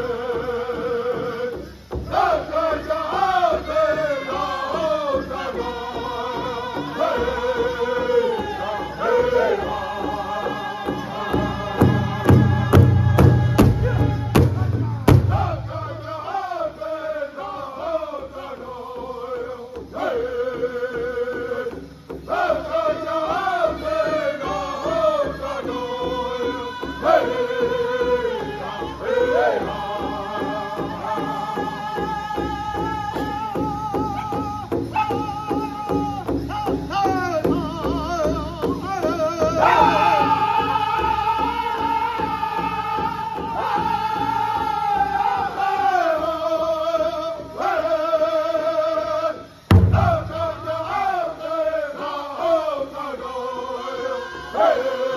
love. Hey!